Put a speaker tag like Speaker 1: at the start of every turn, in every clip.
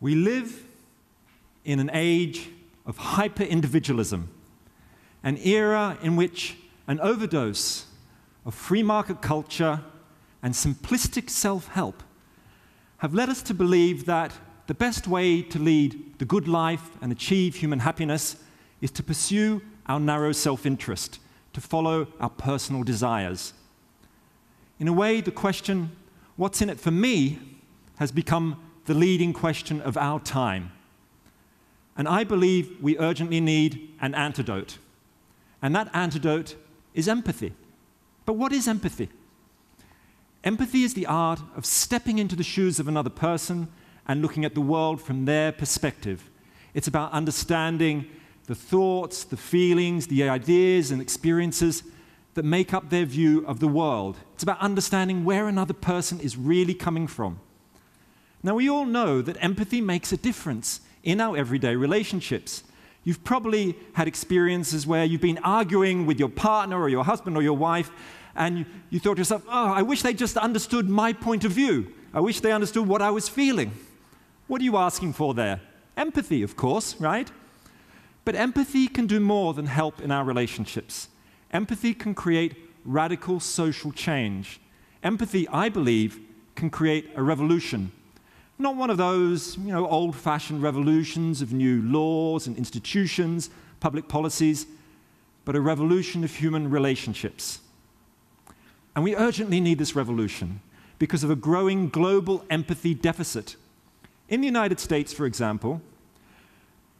Speaker 1: We live in an age of hyper individualism, an era in which an overdose of free market culture and simplistic self help have led us to believe that the best way to lead the good life and achieve human happiness is to pursue our narrow self interest, to follow our personal desires. In a way, the question, what's in it for me, has become the leading question of our time. And I believe we urgently need an antidote. And that antidote is empathy. But what is empathy? Empathy is the art of stepping into the shoes of another person and looking at the world from their perspective. It's about understanding the thoughts, the feelings, the ideas, and experiences that make up their view of the world. It's about understanding where another person is really coming from. Now, we all know that empathy makes a difference in our everyday relationships. You've probably had experiences where you've been arguing with your partner or your husband or your wife, and you, you thought to yourself, oh, I wish they just understood my point of view. I wish they understood what I was feeling. What are you asking for there? Empathy, of course, right? But empathy can do more than help in our relationships. Empathy can create radical social change. Empathy, I believe, can create a revolution. Not one of those, you know, old-fashioned revolutions of new laws and institutions, public policies, but a revolution of human relationships. And we urgently need this revolution because of a growing global empathy deficit. In the United States, for example,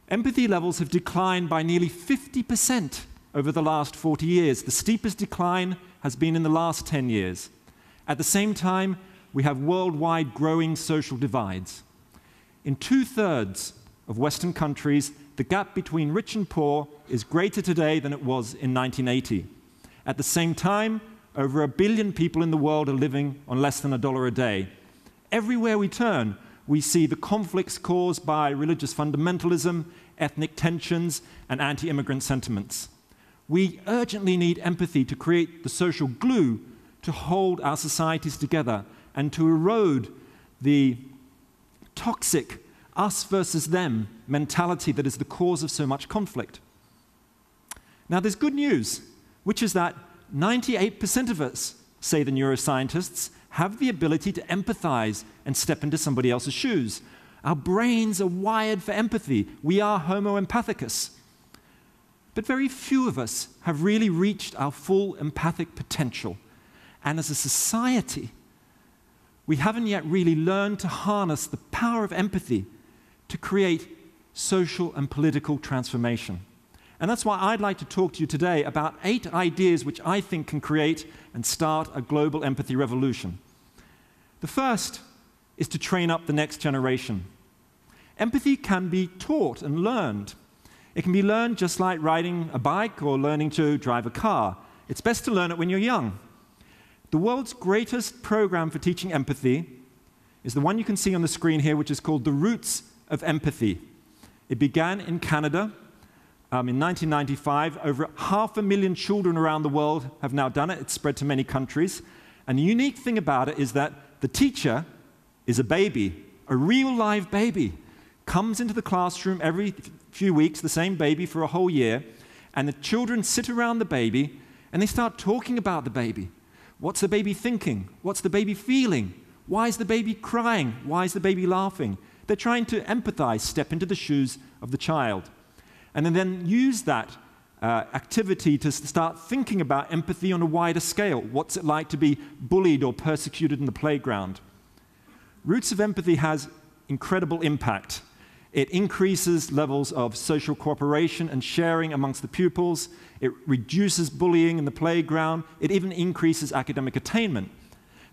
Speaker 1: empathy levels have declined by nearly 50% over the last 40 years. The steepest decline has been in the last 10 years. At the same time, we have worldwide growing social divides. In two thirds of Western countries, the gap between rich and poor is greater today than it was in 1980. At the same time, over a billion people in the world are living on less than a dollar a day. Everywhere we turn, we see the conflicts caused by religious fundamentalism, ethnic tensions, and anti immigrant sentiments. We urgently need empathy to create the social glue to hold our societies together and to erode the toxic us versus them mentality that is the cause of so much conflict. Now, there's good news, which is that 98% of us, say the neuroscientists, have the ability to empathize and step into somebody else's shoes. Our brains are wired for empathy. We are Homo empathicus. But very few of us have really reached our full empathic potential. And as a society, we haven't yet really learned to harness the power of empathy to create social and political transformation. And that's why I'd like to talk to you today about eight ideas which I think can create and start a global empathy revolution. The first is to train up the next generation. Empathy can be taught and learned. It can be learned just like riding a bike or learning to drive a car. It's best to learn it when you're young. The world's greatest program for teaching empathy is the one you can see on the screen here, which is called The Roots of Empathy. It began in Canada um, in 1995, over half a million children around the world have now done it. It's spread to many countries. And the unique thing about it is that the teacher is a baby, a real live baby, comes into the classroom every few weeks, the same baby for a whole year, and the children sit around the baby and they start talking about the baby. What's the baby thinking? What's the baby feeling? Why is the baby crying? Why is the baby laughing? They're trying to empathize, step into the shoes of the child and then use that uh, activity to start thinking about empathy on a wider scale. What's it like to be bullied or persecuted in the playground? Roots of Empathy has incredible impact. It increases levels of social cooperation and sharing amongst the pupils. It reduces bullying in the playground. It even increases academic attainment.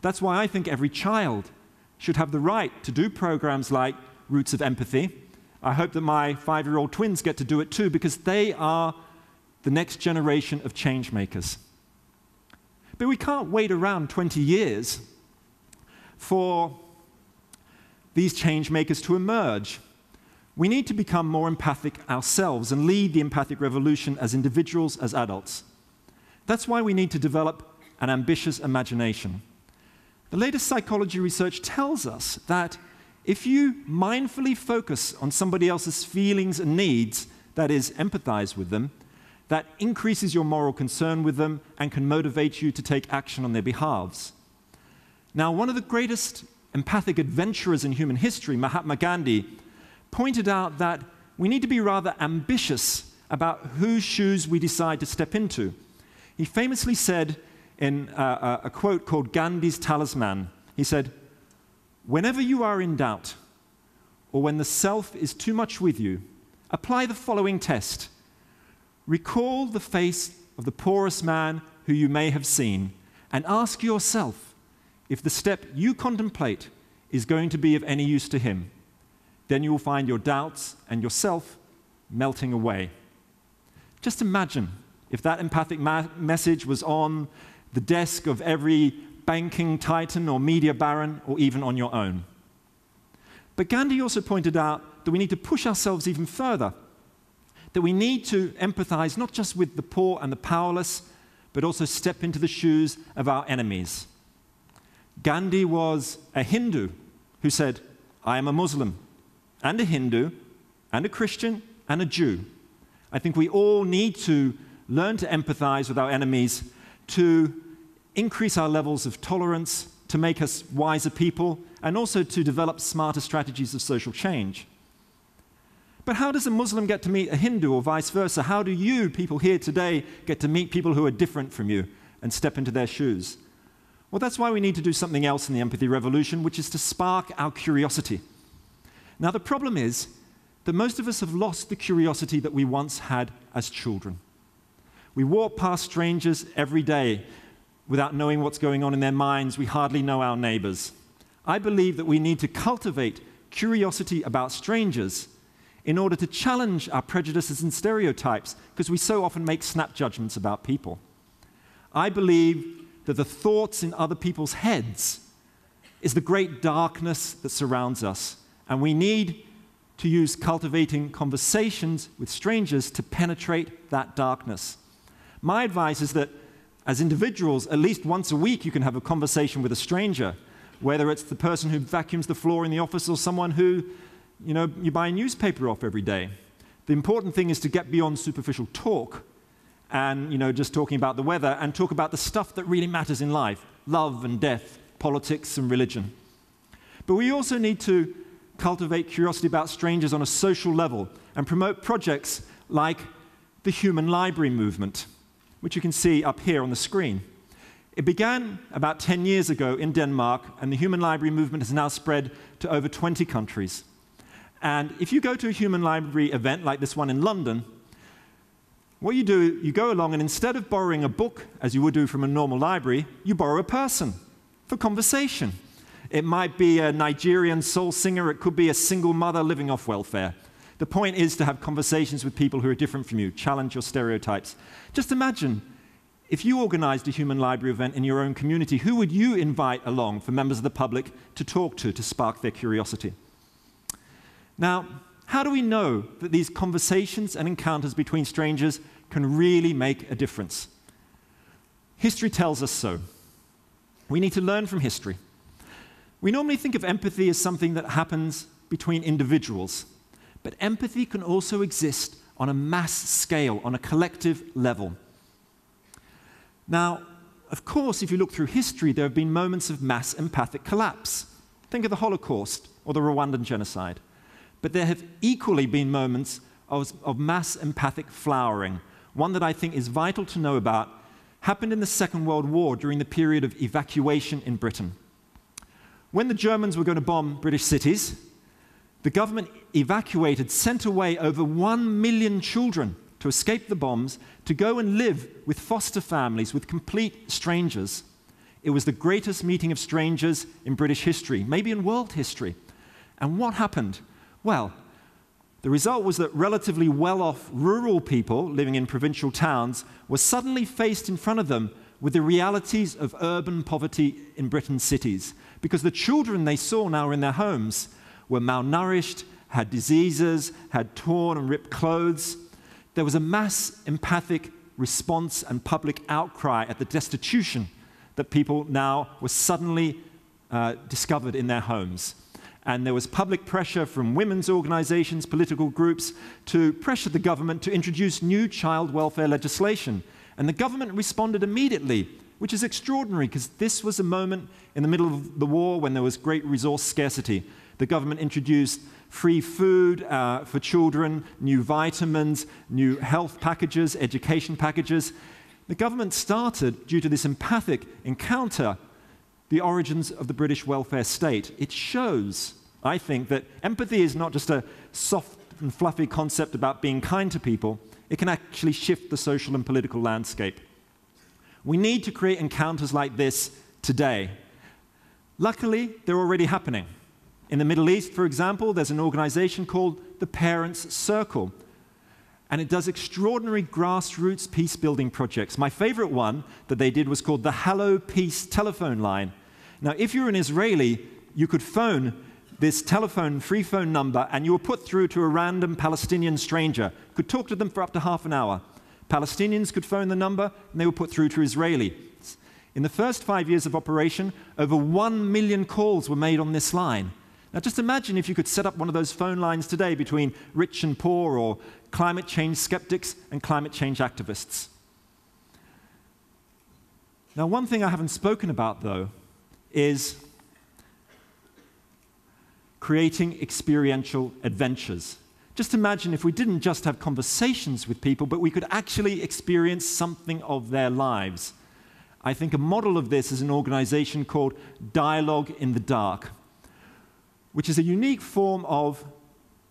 Speaker 1: That's why I think every child should have the right to do programs like Roots of Empathy I hope that my five year old twins get to do it too because they are the next generation of change makers. But we can't wait around 20 years for these change makers to emerge. We need to become more empathic ourselves and lead the empathic revolution as individuals, as adults. That's why we need to develop an ambitious imagination. The latest psychology research tells us that If you mindfully focus on somebody else's feelings and needs, that is, empathize with them, that increases your moral concern with them and can motivate you to take action on their behalves. Now, one of the greatest empathic adventurers in human history, Mahatma Gandhi, pointed out that we need to be rather ambitious about whose shoes we decide to step into. He famously said in a, a quote called Gandhi's Talisman, he said, Whenever you are in doubt, or when the self is too much with you, apply the following test. Recall the face of the poorest man who you may have seen, and ask yourself if the step you contemplate is going to be of any use to him. Then you will find your doubts and yourself melting away. Just imagine if that empathic ma- message was on the desk of every banking titan or media baron, or even on your own. But Gandhi also pointed out that we need to push ourselves even further, that we need to empathize not just with the poor and the powerless, but also step into the shoes of our enemies. Gandhi was a Hindu who said, I am a Muslim and a Hindu and a Christian and a Jew. I think we all need to learn to empathize with our enemies, to increase our levels of tolerance, to make us wiser people, and also to develop smarter strategies of social change. But how does a Muslim get to meet a Hindu or vice versa? How do you, people here today, get to meet people who are different from you and step into their shoes? Well, that's why we need to do something else in the empathy revolution, which is to spark our curiosity. Now, the problem is that most of us have lost the curiosity that we once had as children. We walk past strangers every day without knowing what's going on in their minds. We hardly know our neighbors. I believe that we need to cultivate curiosity about strangers in order to challenge our prejudices and stereotypes, because we so often make snap judgments about people. I believe that the thoughts in other people's heads is the great darkness that surrounds us, and we need to use cultivating conversations with strangers to penetrate that darkness. My advice is that as individuals, at least once a week, you can have a conversation with a stranger, whether it's the person who vacuums the floor in the office or someone who you, know, you buy a newspaper off every day. The important thing is to get beyond superficial talk and you know, just talking about the weather and talk about the stuff that really matters in life love and death, politics and religion. But we also need to cultivate curiosity about strangers on a social level and promote projects like the Human Library Movement which you can see up here on the screen. It began about 10 years ago in Denmark, and the human library movement has now spread to over 20 countries. And if you go to a human library event like this one in London, what you do, you go along, and instead of borrowing a book, as you would do from a normal library, you borrow a person for conversation. It might be a Nigerian soul singer, it could be a single mother living off welfare. The point is to have conversations with people who are different from you, challenge your stereotypes. Just imagine if you organized a human library event in your own community, who would you invite along for members of the public to talk to to spark their curiosity? Now, how do we know that these conversations and encounters between strangers can really make a difference? History tells us so. We need to learn from history. We normally think of empathy as something that happens between individuals, but empathy can also exist on a mass scale, on a collective level. Now, of course, if you look through history, there have been moments of mass empathic collapse. Think of the Holocaust or the Rwandan genocide. But there have equally been moments of, of, mass empathic flowering. One that I think is vital to know about happened in the Second World War during the period of evacuation in Britain. When the Germans were going to bomb British cities, the government evacuated, sent away over one million children to escape the bombs, to go and live with foster families, with complete strangers. It was the greatest meeting of strangers in British history, maybe in world history. And what happened? Well, the result was that relatively well off rural people living in provincial towns were suddenly faced in front of them with the realities of urban poverty in Britain's cities. Because the children they saw now in their homes were malnourished, had diseases, had torn and ripped clothes. There was a mass empathic response and public outcry at the destitution that people now were suddenly uh, discovered in their homes. and there was public pressure from women's organizations, political groups, to pressure the government to introduce new child welfare legislation. And the government responded immediately, which is extraordinary because this was a moment in the middle of the war when there was great resource scarcity. The government introduced free food uh, for children, new vitamins, new health packages, education packages. The government started, due to this empathic encounter, the origins of the British welfare state. It shows, I think, that empathy is not just a soft and fluffy concept about being kind to people, it can actually shift the social and political landscape. We need to create encounters like this today. Luckily, they're already happening. In the Middle East, for example, there's an organization called the Parents Circle, and it does extraordinary grassroots peace building projects. My favorite one that they did was called the Hello Peace telephone line. Now, if you're an Israeli, you could phone this telephone, free phone number, and you were put through to a random Palestinian stranger. Could talk to them for up to half an hour. Palestinians could phone the number, and they were put through to Israeli. In the first five years of operation, over one million calls were made on this line. Now, just imagine if you could set up one of those phone lines today between rich and poor, or climate change skeptics and climate change activists. Now, one thing I haven't spoken about, though, is creating experiential adventures. Just imagine if we didn't just have conversations with people, but we could actually experience something of their lives. I think a model of this is an organization called Dialogue in the Dark, which is a unique form of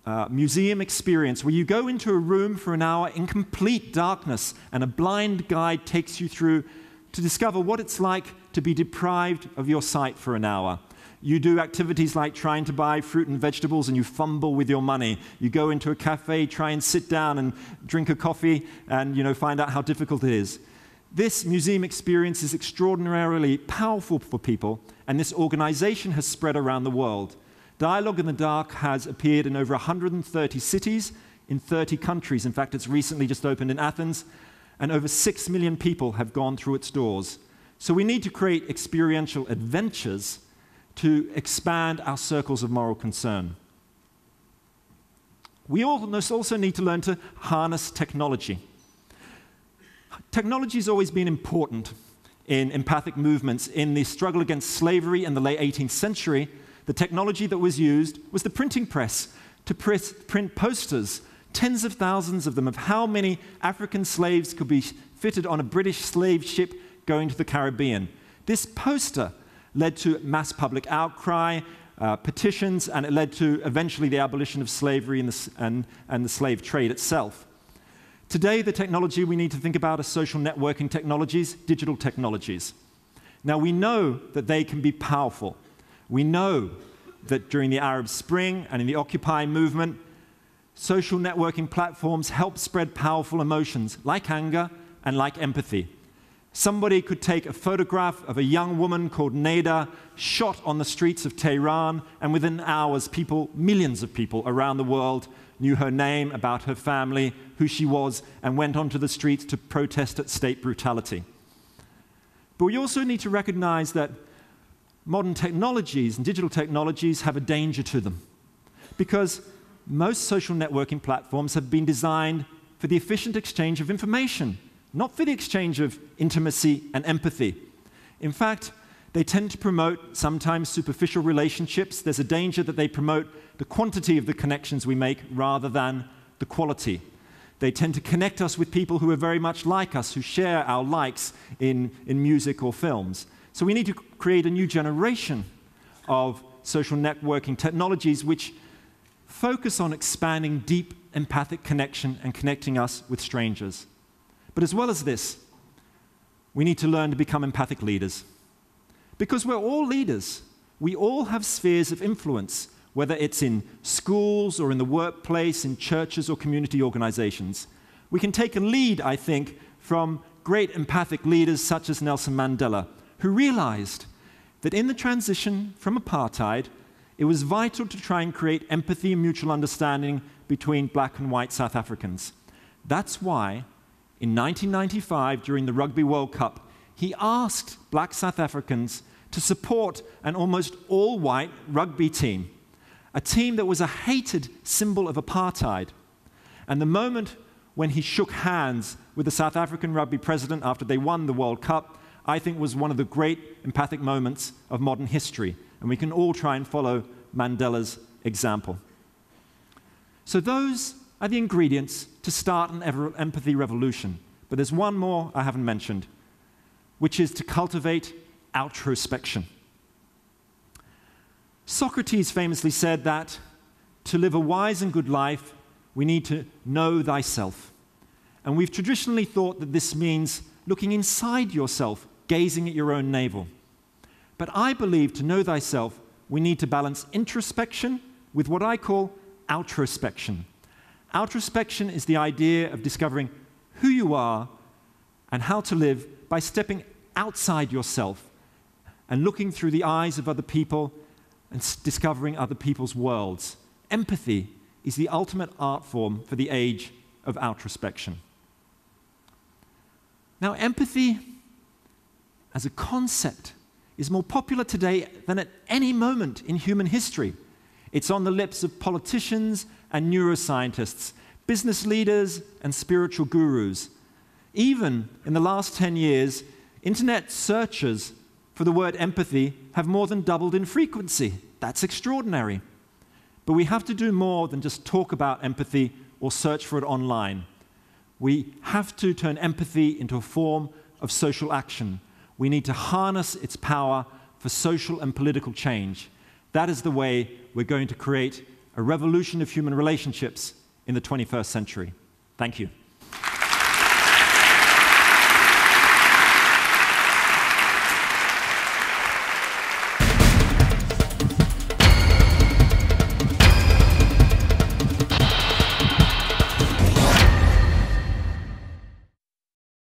Speaker 1: uh, museum experience where you go into a room for an hour in complete darkness and a blind guide takes you through to discover what it's like to be deprived of your sight for an hour. You do activities like trying to buy fruit and vegetables and you fumble with your money. You go into a cafe, try and sit down and drink a coffee and you know, find out how difficult it is. This museum experience is extraordinarily powerful for people, and this organization has spread around the world. Dialogue in the Dark has appeared in over 130 cities in 30 countries. In fact, it's recently just opened in Athens, and over 6 million people have gone through its doors. So we need to create experiential adventures to expand our circles of moral concern. We also need to learn to harness technology. Technology has always been important in empathic movements. In the struggle against slavery in the late 18th century, the technology that was used was the printing press to print posters, tens of thousands of them, of how many African slaves could be fitted on a British slave ship going to the Caribbean. This poster led to mass public outcry, uh, petitions, and it led to eventually the abolition of slavery and the, and, and the slave trade itself. Today, the technology we need to think about are social networking technologies, digital technologies. Now, we know that they can be powerful. We know that during the Arab Spring and in the Occupy movement, social networking platforms help spread powerful emotions like anger and like empathy. Somebody could take a photograph of a young woman called Neda shot on the streets of Tehran, and within hours, people, millions of people around the world, knew her name, about her family, who she was, and went onto the streets to protest at state brutality. But we also need to recognize that modern technologies and digital technologies have a danger to them because most social networking platforms have been designed for the efficient exchange of information, not for the exchange of intimacy and empathy. In fact, they tend to promote sometimes superficial relationships. There's a danger that they promote the quantity of the connections we make rather than the quality. They tend to connect us with people who are very much like us, who share our likes in, in music or films. So we need to create a new generation of social networking technologies which focus on expanding deep empathic connection and connecting us with strangers. But as well as this, we need to learn to become empathic leaders. Because we're all leaders. We all have spheres of influence, whether it's in schools or in the workplace, in churches or community organizations. We can take a lead, I think, from great empathic leaders such as Nelson Mandela, who realized that in the transition from apartheid, it was vital to try and create empathy and mutual understanding between black and white South Africans. That's why, in 1995, during the Rugby World Cup, he asked black South Africans to support an almost all white rugby team. a team that was a hated symbol of apartheid. And the moment when he shook hands with the South African rugby president after they won the World Cup, I think was one of the great empathic moments of modern history. And we can all try and follow Mandela's example. So, those are the ingredients to start an empathy revolution. But there's one more I haven't mentioned, which is to cultivate outrospection. Socrates famously said that to live a wise and good life, we need to know thyself. And we've traditionally thought that this means looking inside yourself, gazing at your own navel. But I believe to know thyself, we need to balance introspection with what I call outrospection. Outrospection is the idea of discovering who you are and how to live by stepping outside yourself and looking through the eyes of other people and discovering other people's worlds. Empathy is the ultimate art form for the age of outrospection. Now, empathy as a concept is more popular today than at any moment in human history. It's on the lips of politicians and neuroscientists, business leaders and spiritual gurus. Even in the last 10 years, internet searches for the word empathy have more than doubled in frequency. That's extraordinary. But we have to do more than just talk about empathy or search for it online. We have to turn empathy into a form of social action. We need to harness its power for social and political change. That is the way we're going to create a revolution of human relationships in the 21st century. Thank you.